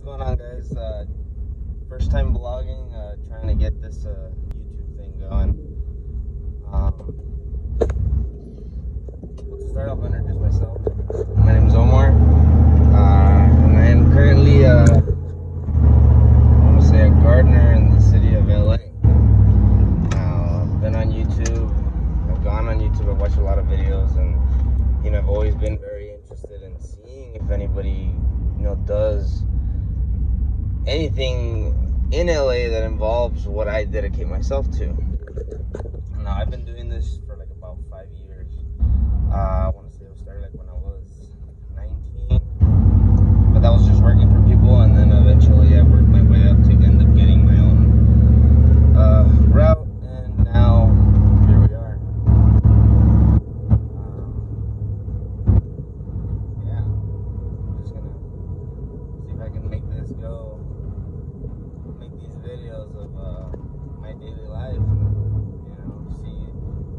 what's going on, guys? Uh, first time vlogging, uh, trying to get this uh, YouTube thing going. Um, let's start off, introduce myself. My name is Omar, uh, and I am currently, uh, I want to say, a gardener in the city of LA. I've been on YouTube, I've gone on YouTube, I've watched a lot of videos, and you know, I've always been very interested in seeing if anybody, you know, does anything in LA that involves what I dedicate myself to. Now, I've been doing this for like about five years. Uh, I want to say it started like when I was 19, but that was just working for people, and then eventually I worked my way up to end up getting my own uh, route, and now here we are. Um, yeah, I'm just gonna see if I can make this go make these videos of uh, my daily life you know see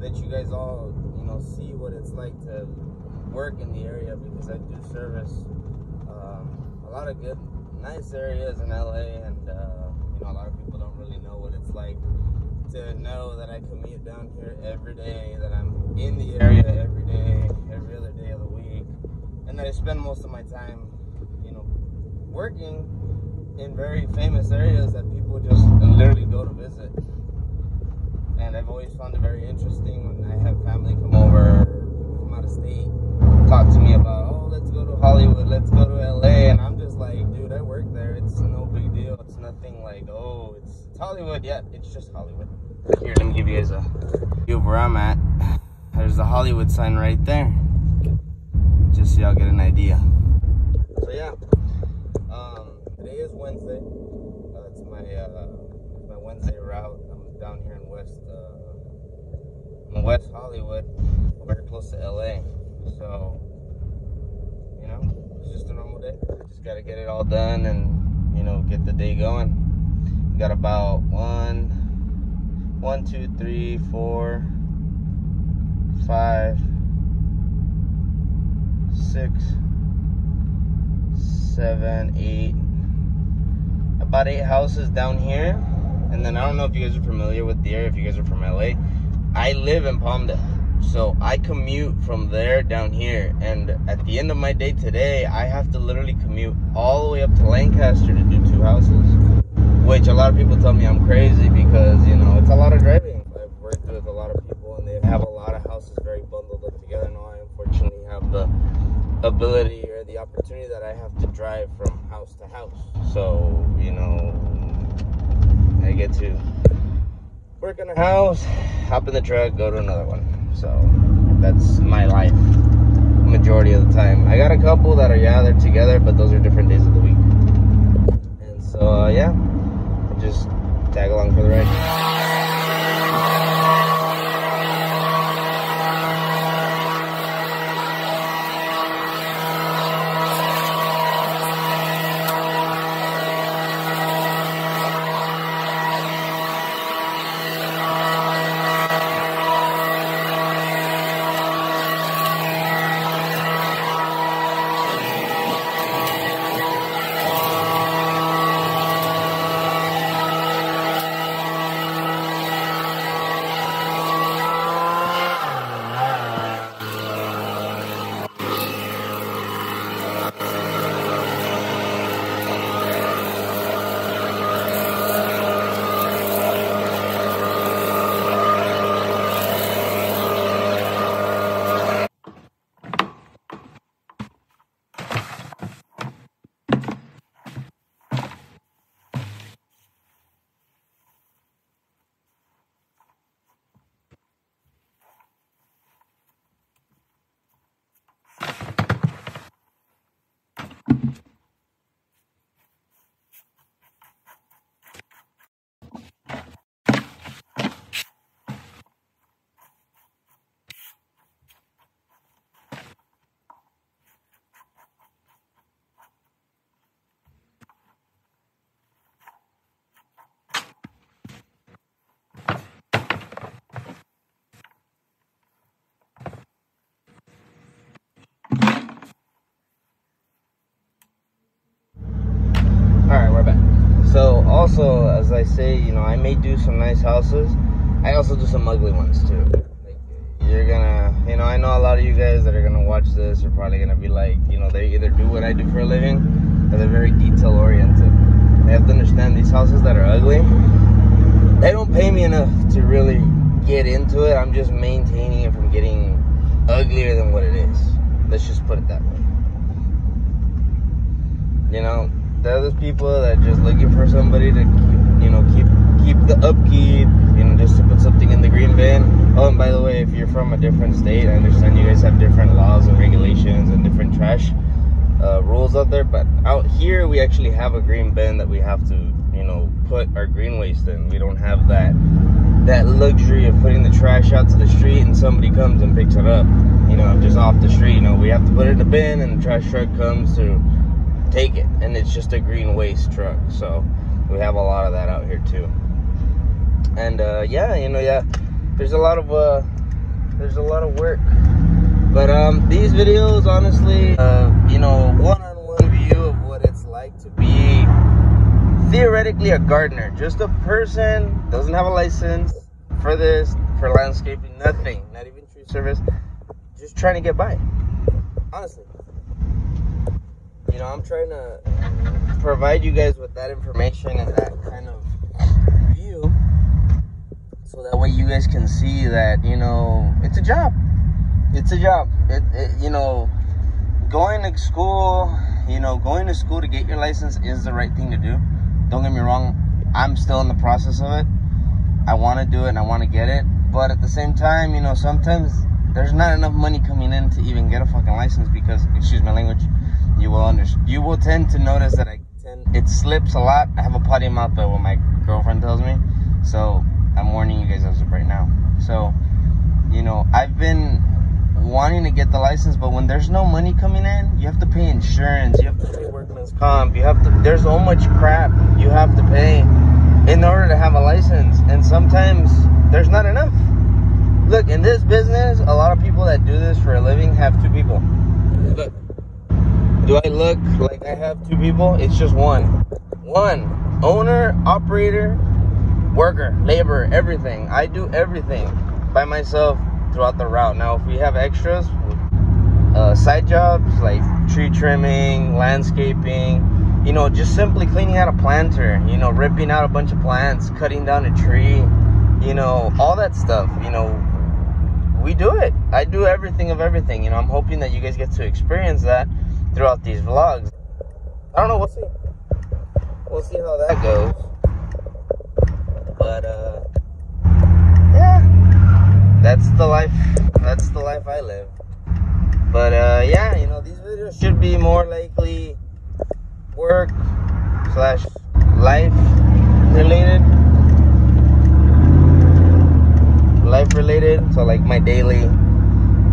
let you guys all you know see what it's like to work in the area because I do service um, a lot of good nice areas in LA and uh, you know a lot of people don't really know what it's like to know that I commute down here every day that I'm in the area every day every other day of the week and that I spend most of my time you know working in very famous areas that people just literally go to visit. And I've always found it very interesting when I have family come over, people from out of state, talk to me about, oh, let's go to Hollywood, let's go to LA. And I'm just like, dude, I work there. It's no big deal. It's nothing like, oh, it's, it's Hollywood. Yeah, it's just Hollywood. Here, let me give you guys a view of where I'm at. There's the Hollywood sign right there. Just so y'all get an idea. So, yeah. Um, today is Wednesday. Uh, it's my uh, it's my Wednesday route. I'm down here in West uh, West Hollywood, very close to LA. So you know, it's just a normal day. Just gotta get it all done and you know get the day going. got about one, one, two, three, four, five, six seven, eight, about eight houses down here. And then I don't know if you guys are familiar with the area, if you guys are from LA. I live in Palmdale. So I commute from there down here. And at the end of my day today, I have to literally commute all the way up to Lancaster to do two houses. Which a lot of people tell me I'm crazy because, you know, it's a lot of driving. I've worked with a lot of people and they have a lot of houses very bundled up together. Now I unfortunately have the ability or the opportunity that I have to drive from house to house. So, you know, I get to work in a house, hop in the truck, go to another one. So, that's my life majority of the time. I got a couple that are, yeah, they're together, but those are different days of the week. And so, uh, yeah, just tag along for the ride. Also, as I say, you know, I may do some nice houses. I also do some ugly ones too. Like, you're gonna, you know, I know a lot of you guys that are gonna watch this are probably gonna be like, you know, they either do what I do for a living or they're very detail oriented. They have to understand these houses that are ugly, they don't pay me enough to really get into it. I'm just maintaining it from getting uglier than what it is. Let's just put it that way. You know, there are those people that just looking for somebody to keep, you know, keep keep the upkeep, you know, just to put something in the green bin. Oh, and by the way, if you're from a different state, I understand you guys have different laws and regulations and different trash uh, rules out there. But out here, we actually have a green bin that we have to, you know, put our green waste in. We don't have that that luxury of putting the trash out to the street and somebody comes and picks it up, you know, just off the street. You know, we have to put it in the bin and the trash truck comes to take it, and it's just a green waste truck. So we have a lot of that out here too. And uh, yeah, you know, yeah, there's a lot of uh, there's a lot of work. But um, these videos, honestly, uh, you know, one-on-one view of what it's like to be theoretically a gardener, just a person doesn't have a license for this, for landscaping, nothing, not even tree service, just trying to get by. Honestly, you know, I'm trying to provide you guys with that information and that kind of view, so that way you guys can see that you know it's a job. It's a job. It, it you know, going to school, you know, going to school to get your license is the right thing to do don't get me wrong, I'm still in the process of it. I want to do it and I want to get it. But at the same time, you know, sometimes there's not enough money coming in to even get a fucking license because, excuse my language, you will under, you will tend to notice that I tend, it slips a lot. I have a potty mouth, but what my girlfriend tells me. So I'm warning you guys as of right now. So, you know, I've been wanting to get the license, but when there's no money coming in, you have to pay insurance, you have to pay workman's comp, you have to, there's so much crap you have to pay in order to have a license. And sometimes there's not enough. Look, in this business, a lot of people that do this for a living have two people. Look, do I look like I have two people? It's just one. One. Owner, operator, worker, labor, everything. I do everything by myself throughout the route. Now, if we have extras, uh, side jobs like tree trimming, landscaping, you know, just simply cleaning out a planter, you know, ripping out a bunch of plants, cutting down a tree, you know, all that stuff, you know, we do it. I do everything of everything, you know. I'm hoping that you guys get to experience that throughout these vlogs. I don't know, we'll see. We'll see how that goes. But, uh, yeah, that's the life that's the life I live. But uh, yeah, you know, these videos should be more likely work slash life related. Life related. So like my daily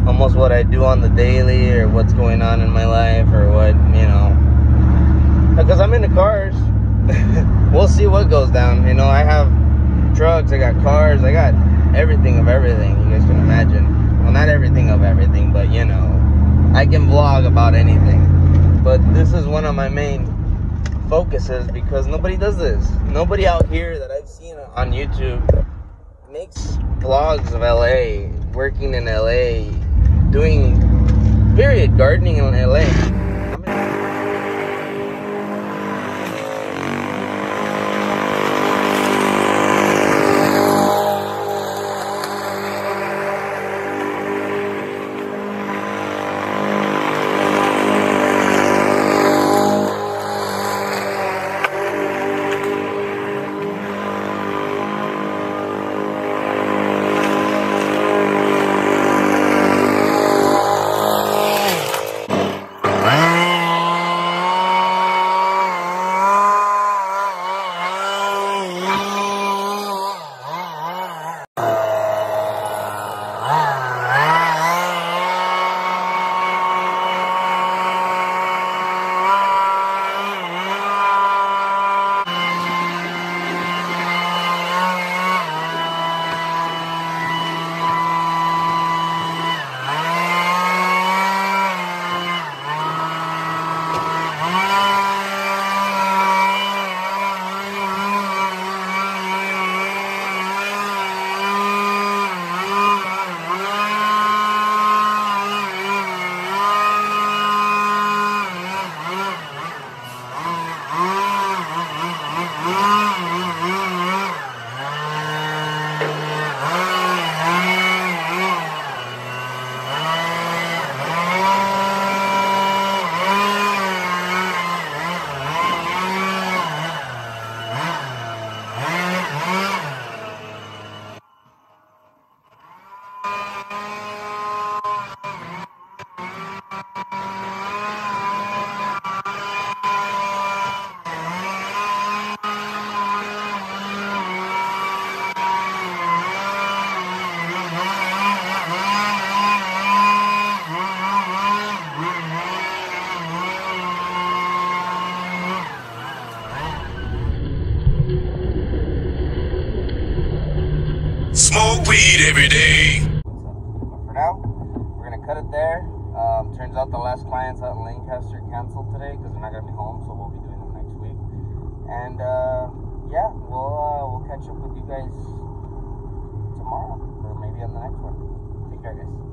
almost what I do on the daily or what's going on in my life or what, you know. Because I'm into cars. we'll see what goes down. You know, I have trucks, I got cars, I got everything of everything you guys can imagine. Well, not everything of everything, but you know, I can vlog about anything. But this is one of my main focuses because nobody does this. Nobody out here that I've seen on YouTube makes vlogs of LA, working in LA, doing period gardening in LA. Smoke weed every day. But for now, we're gonna cut it there. Um, turns out the last clients in Lancaster canceled today because they're not gonna be home, so we'll be doing them next week. And uh, yeah, we'll uh, we'll catch up with you guys tomorrow or maybe on the next one. Take care, guys.